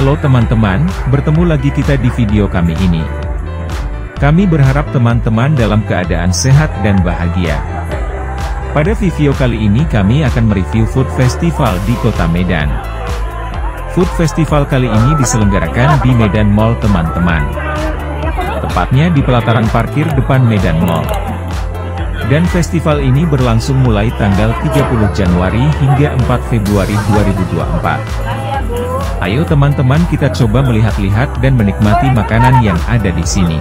Halo teman-teman, bertemu lagi kita di video kami ini. Kami berharap teman-teman dalam keadaan sehat dan bahagia. Pada video kali ini kami akan mereview Food Festival di Kota Medan. Food Festival kali ini diselenggarakan di Medan Mall teman-teman. Tepatnya di pelataran parkir depan Medan Mall. Dan festival ini berlangsung mulai tanggal 30 Januari hingga 4 Februari 2024. Ayo teman-teman kita coba melihat-lihat dan menikmati makanan yang ada di sini.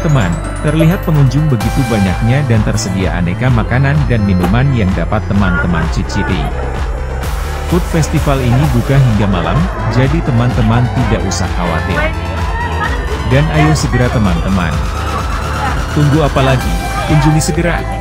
Teman-teman, terlihat pengunjung begitu banyaknya dan tersedia aneka makanan dan minuman yang dapat teman-teman cicipi. Food Festival ini buka hingga malam, jadi teman-teman tidak usah khawatir. Dan ayo segera teman-teman. Tunggu apa lagi? Kunjungi segera.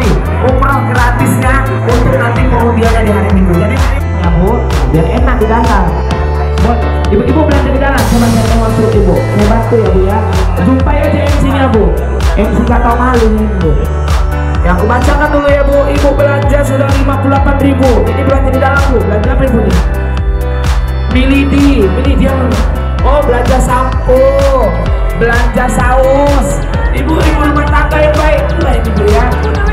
Sorry umroh gratisnya untuk nanti pengundiannya di hari minggu jadi ya bu biar enak di dalam ibu-ibu belanja di dalam, coba saya struk ibu. Saya bantu ya bu ya. Jumpai aja MC-nya bu. MC gak tau malu nih bu. Ya aku bacakan dulu ya bu. Ibu belanja sudah 58 ribu. Ini belanja di dalam bu. Belanja apa ibu nih? Milih di, milih dia. Oh belanja sampo, belanja saus. Ibu ibu rumah tangga yang baik itulah ini bu ya.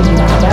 yang ada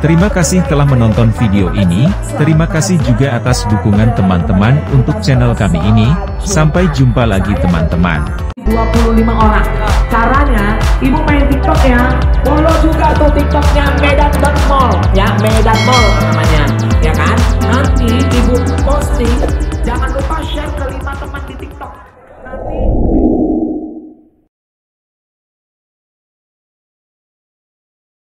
Terima kasih telah menonton video ini, terima kasih juga atas dukungan teman-teman untuk channel kami ini, sampai jumpa lagi teman-teman. 25 orang. Caranya ibu main tiktok ya. Follow juga tuh tiktoknya Medan Mall. Ya Medan Mall namanya. Ya kan? Nanti ibu posting jangan lupa share ke lima teman di tiktok